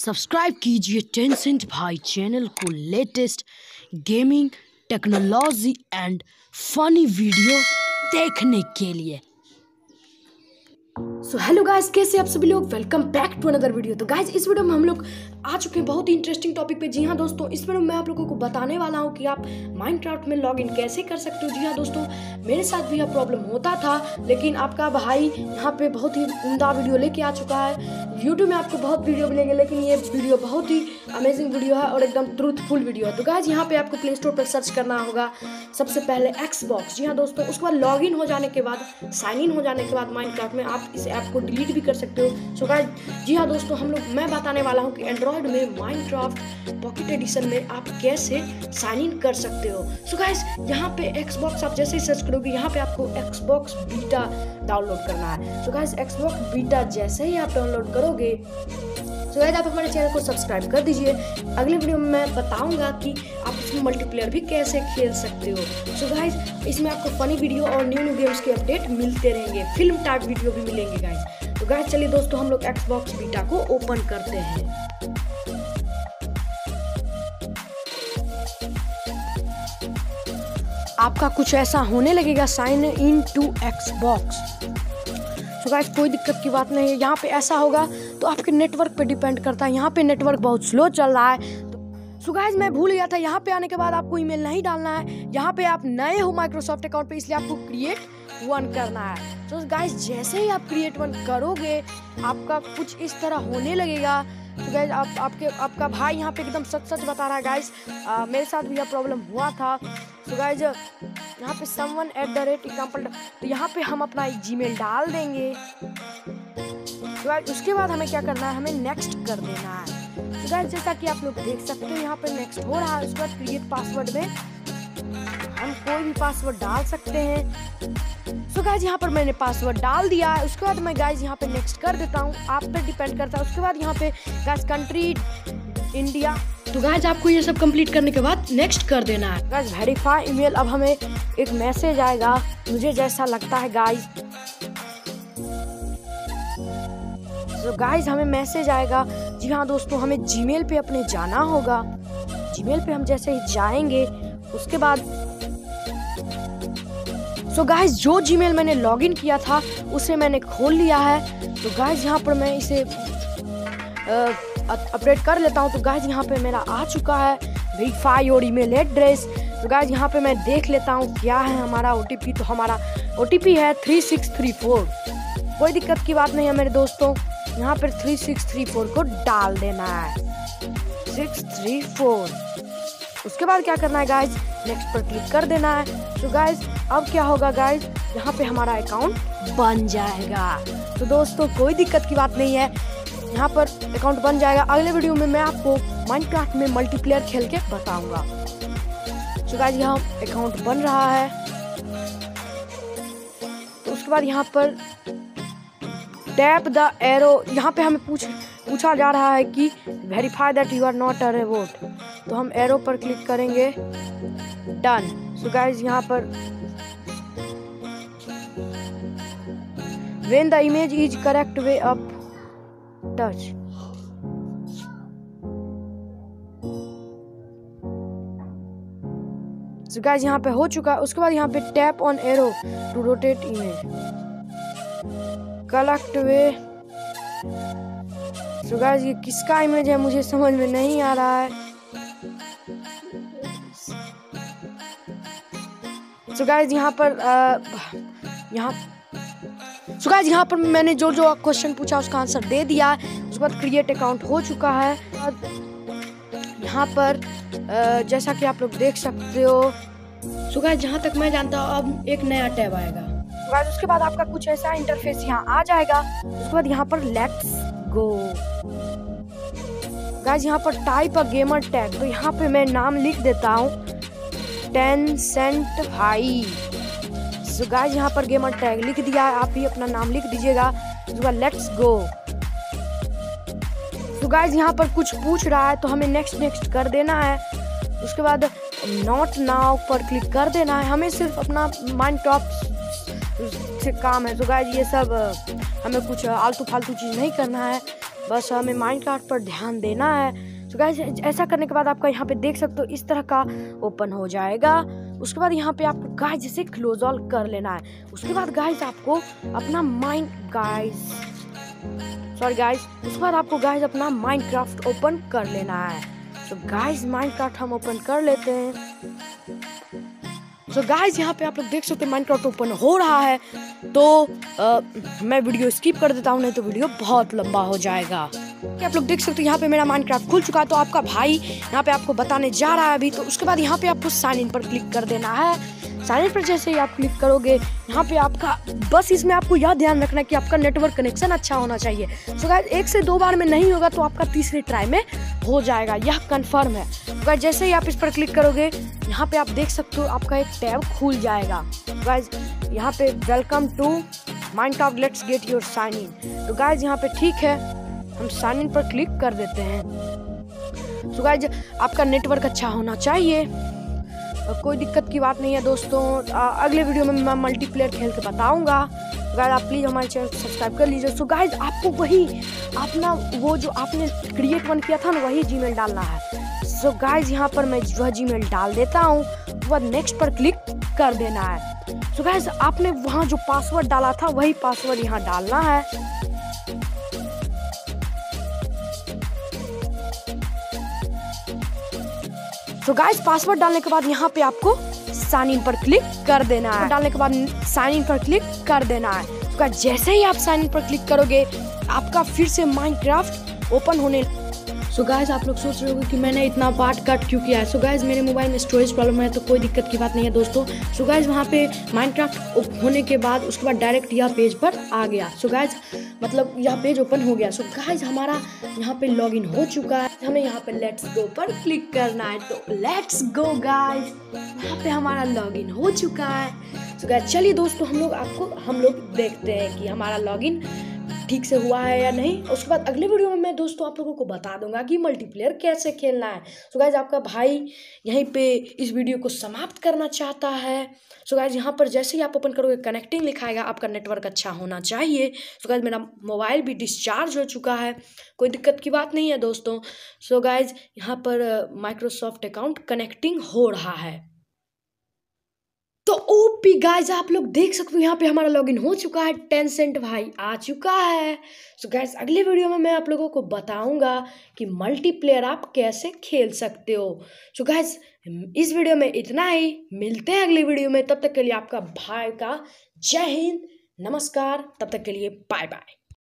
Subscribe कीजिए Tencent भाई channel को latest gaming technology and funny video देखने के लिए। सो हेलो गाइस कैसे आप सभी लोग? Welcome back to another video तो गाइस इस वीडियो में हम लोग आ चुके हैं बहुत ही इंटरेस्टिंग टॉपिक पे। जी हाँ दोस्तों, इस वीडियो में आप लोगों को बताने वाला हूँ कि आप माइनक्राफ्ट में लॉगिन कैसे कर सकते हो। जी हाँ दोस्तों, मेरे साथ भी यह प्रॉब्लम होता था, लेकिन आपका भाई यहाँ पे बहुत ही उमदा वीडियो लेके आ चुका है। यूट्यूब में आपको बहुत वीडियो मिलेंगे, लेकिन ये वीडियो बहुत ही अमेजिंग वीडियो है और एकदम ट्रूथफुल वीडियो है। तो गाइज़ यहाँ पे आपको प्ले स्टोर पर सर्च करना होगा। सबसे पहले एक्स बॉक्स जी हाँ दोस्तों, उसके बाद लॉग इन हो जाने के बाद साइन इन हो जाने के बाद माइनक्राफ्ट में आप इस ऐप को डिलीट भी कर सकते हो। सो गाइस जी हाँ दोस्तों, हम लोग, मैं बताने वाला हूँ कि एंड्रॉयड में माइनक्राफ्ट पॉकेट एडिशन में आप कैसे साइन इन कर सकते हो। सो गाइस यहाँ पे एक्सबॉक्स आप जैसे ही सर्च करोगे, यहाँ पे आपको एक्सबॉक्स बीटा डाउनलोड करना है। सो गाइस एक्सबॉक्स बीटा जैसे ही आप डाउनलोड करोगे सो गाइज़ आप हमारे चैनल को सब्सक्राइब कर दीजिए। अगले वीडियो में मैं बताऊँगा कि आप इसमें मल्टीप्लेयर भी कैसे खेल सकते हो। सो गाइज़ इसमें आपको फनी वीडियो और न्यू न्यू गेम्स के अपडेट मिलते रहेंगे। फ़िल्म टाइप वीडियो भी मिलेंगे गाइज़ तो गाइज़ चलिए दोस्तों, हम लोग एक्सबॉक्स बीटा को ओपन करते हैं। आपका कुछ ऐसा होने लगेगा sign in to Xbox guys कोई दिक्कत की बात नहीं है। यहाँ पे ऐसा होगा तो आपके नेटवर्क पे डिपेंड करता है। यहाँ पे नेटवर्क बहुत स्लो चल रहा है। सो गाइस मैं भूल गया था, यहाँ पे आने के बाद आपको ईमेल नहीं डालना है। यहाँ पे आप नए हो माइक्रोसॉफ्ट अकाउंट पे, इसलिए आपको क्रिएट वन करना है। तो गाइस जैसे ही आप क्रिएट वन करोगे, आपका कुछ इस तरह होने लगेगा। तो गाइज़ आप, आपके, आपका भाई यहाँ पे एकदम सच सच बता रहा है गाइज़ मेरे साथ भी यह प्रॉब्लम हुआ था। तो गाइज़ यहाँ पे someone at the rate example तो यहाँ पे हम अपना जीमेल डाल देंगे। तो उसके बाद हमें क्या करना है? हमें नेक्स्ट कर देना है। तो जैसा कि आप लोग देख सकते हो, यहाँ पे नेक्स्ट हो रहा है। उसके बाद क्रिएट पासवर्ड में हम कोई भी पासवर्ड डाल सकते हैं। सो गाइज़ यहाँ पर मैंने पासवर्ड डाल दिया है। उसके बाद मैं गाइज़ यहाँ पे नेक्स्ट कर देता हूँ। आप पे डिपेंड करता है। उसके बाद यहाँ पे गाइज़ कंट्री इंडिया तो गाइज़ आपको ये सब कंप्लीट करने के बाद नेक्स्ट कर देना है। गाइज़ वेरीफाई ईमेल अब हमें एक मैसेज आएगा। मुझे जैसा लगता है गाइज़ तो गाइज़ हमें मैसेज आएगा। जी हाँ दोस्तों, हमें जीमेल पे अपने जाना होगा। जीमेल पे हम जैसे ही जाएँगे, उसके बाद सो so गाइज़ जो जीमेल मैंने लॉगिन किया था, उसे मैंने खोल लिया है। तो गाइज़ यहाँ पर मैं इसे अपडेट कर लेता हूँ। तो गाइज़ यहाँ पे मेरा आ चुका है वेरीफाई और ईमेल एड्रेस तो गाइज़ यहाँ पे मैं देख लेता हूँ क्या है हमारा ओटीपी तो हमारा ओटीपी है थ्री सिक्स थ्री फोर कोई दिक्कत की बात नहीं है मेरे दोस्तों। यहाँ पर थ्री सिक्स थ्री फोर को डाल देना है। सिक्स थ्री फोर उसके बाद क्या करना है गाइज़ नेक्स्ट पर क्लिक कर देना है। तो गाइज़ अब क्या होगा गाइज़ यहाँ पे हमारा अकाउंट बन जाएगा। तो दोस्तों, कोई दिक्कत की बात नहीं है। यहाँ पर अकाउंट बन जाएगा। अगले वीडियो में मैं आपको माइनक्राफ्ट में मल्टीप्लेयर खेल के बताऊँगा। तो गाइज़ यहाँ अकाउंट बन रहा है। तो उसके बाद यहाँ पर टैप द एरो यहाँ पे हमें पूछ, पूछा जा रहा है कि verify that you are not a robot तो हम एरो पर क्लिक करेंगे। डन सो गाइज़ यहाँ पर when the image is correct way up touch so guys, यहाँ पे हो चुका, उसके बाद यहाँ पे tap on arrow to rotate image collect way so guys ये किसका इमेज है मुझे समझ में नहीं आ रहा है। सो गाइस यहाँ पर यहाँ सो गाइस यहाँ पर मैंने जो जो क्वेश्चन पूछा उसका आंसर दे दिया। उसके बाद क्रिएट अकाउंट हो चुका है। यहाँ पर जैसा कि आप लोग देख सकते हो। सो गाइस जहाँ तक मैं जानता हूँ अब एक नया टैब आएगा। गाइस उसके बाद आपका कुछ ऐसा इंटरफेस यहाँ आ जाएगा। उसके बाद यहाँ पर लेट्स गो गाइस यहाँ पर टाइप अ गेमर टैग तो यहाँ पे मैं नाम लिख देता हूँ। टेन सेंट भाई। सो गाइस यहाँ पर गेमर टैग लिख दिया है। आप भी अपना नाम लिख दीजिएगा। उसके लेट्स गो तो गाइस यहाँ पर कुछ पूछ रहा है तो हमें नेक्स्ट नेक्स्ट कर देना है। उसके बाद नॉट नाउ पर क्लिक कर देना है। हमें सिर्फ़ अपना माइंड टॉप से काम है। तो गाइस ये सब हमें कुछ आलतू फालतू चीज़ नहीं करना है। बस हमें माइंड कार्ड पर ध्यान देना है। तो गाइज़ ऐसा करने के बाद आपका यहाँ पे देख सकते हो, इस तरह का ओपन हो जाएगा। उसके बाद यहाँ पे आपको गाइज़ जैसे क्लोज ऑल कर लेना है। उसके बाद गाइज़ आपको अपना माइंड गाइज़ सॉरी गाइज़ उसके बाद आपको गाइज़ अपना माइंड क्राफ्ट ओपन कर लेना है। तो गाइज़ माइंड क्राफ्ट हम ओपन कर लेते हैं। सो गाइज़ यहाँ पे आप लोग देख सकते हैं माइनक्राफ्ट ओपन हो रहा है। तो आ, मैं वीडियो स्किप कर देता हूँ नहीं तो वीडियो बहुत लंबा हो जाएगा। आप लोग देख सकते हो, यहाँ पे मेरा माइनक्राफ्ट खुल चुका है तो आपका भाई यहाँ पे आपको बताने जा रहा है अभी। तो उसके बाद यहाँ पे आपको साइन इन पर क्लिक कर देना है। साइन इन पर जैसे ही आप क्लिक करोगे, यहाँ पे आपका, बस इसमें आपको यह ध्यान रखना है कि आपका नेटवर्क कनेक्शन अच्छा होना चाहिए। सो गाइस एक से दो बार में नहीं होगा तो आपका तीसरे ट्राई में हो जाएगा, यह कन्फर्म है। तो जैसे ही आप इस पर क्लिक करोगे, यहाँ पे आप देख सकते हो, आपका एक टैब खुल जाएगा। गाइज़ यहाँ पे welcome to mind let's get your sign in तो गाइज़ यहाँ पे ठीक है। हम साइन इन पर क्लिक कर देते हैं। सो गाइज़ आपका नेटवर्क अच्छा होना चाहिए। कोई दिक्कत की बात नहीं है दोस्तों। अगले वीडियो में मैं मल्टीप्लेयर खेल के बताऊँगा। गाइज़ आप प्लीज़ हमारे चैनल सब्सक्राइब कर लीजिए। सो गाइज़ आपको वही, अपना वो जो आपने क्रिएट वन किया था ना, वही जीमेल डालना है। सो गाइज़ यहाँ पर मैं वह जीमेल डाल देता हूँ। वह नेक्स्ट पर क्लिक कर देना है। सो गाइज़ आपने वहाँ जो पासवर्ड डाला था, वही पासवर्ड यहाँ डालना है। तो गाइस पासवर्ड डालने के बाद यहाँ पे आपको साइन इन पर क्लिक कर देना है। डालने के बाद साइन इन पर क्लिक कर देना है। तो जैसे ही आप साइन इन पर क्लिक करोगे, आपका फिर से माइनक्राफ्ट ओपन होने सो गाइज़ आप लोग सोच रहे हो कि मैंने इतना पार्ट कट क्यों किया है? सो गाइज़ मेरे मोबाइल में स्टोरेज प्रॉब्लम है तो कोई दिक्कत की बात नहीं है दोस्तों। सो गाइज़ वहाँ पे माइनक्राफ्ट होने के बाद उसके बाद डायरेक्ट यह पेज पर आ गया। सो गाइज़ मतलब यह पेज ओपन हो गया। सो गाइज़ हमारा यहाँ पे लॉगिन हो चुका है। हमें यहाँ पे लेट्स गो पर क्लिक करना है। तो लेट्स गो गाइज़ यहाँ पे हमारा लॉगिन हो चुका है। सो गाइज़ चलिए दोस्तों, हम लोग आपको, हम लोग देखते हैं कि हमारा लॉगिन ठीक से हुआ है या नहीं, उसके बाद अगले वीडियो में मैं दोस्तों आप लोगों को बता दूँगा कि मल्टीप्लेयर कैसे खेलना है। सो गाइज़ आपका भाई यहीं पे इस वीडियो को समाप्त करना चाहता है। सो गाइज़ यहाँ पर जैसे ही आप ओपन करोगे कनेक्टिंग लिखाएगा, आपका नेटवर्क अच्छा होना चाहिए। सो गाइज़ मेरा मोबाइल भी डिस्चार्ज हो चुका है। कोई दिक्कत की बात नहीं है दोस्तों। सो गाइज़ यहाँ पर माइक्रोसॉफ्ट अकाउंट कनेक्टिंग हो रहा है। तो ओपी गाइज़ आप लोग देख सकते हो, यहाँ पे हमारा लॉगिन हो चुका है टेन सेंट भाई आ चुका है। सो so गाइज़ अगले वीडियो में मैं आप लोगों को बताऊँगा कि मल्टीप्लेयर आप कैसे खेल सकते हो। सो so गाइज़ इस वीडियो में इतना ही। मिलते हैं अगले वीडियो में। तब तक के लिए आपका भाई का जय हिंद। नमस्कार। तब तक के लिए बाय बाय